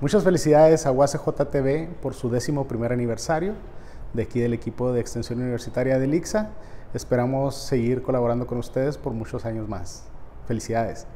Muchas felicidades a UACJTV por su décimo primer aniversario de aquí del equipo de extensión universitaria de LIXA. Esperamos seguir colaborando con ustedes por muchos años más. Felicidades.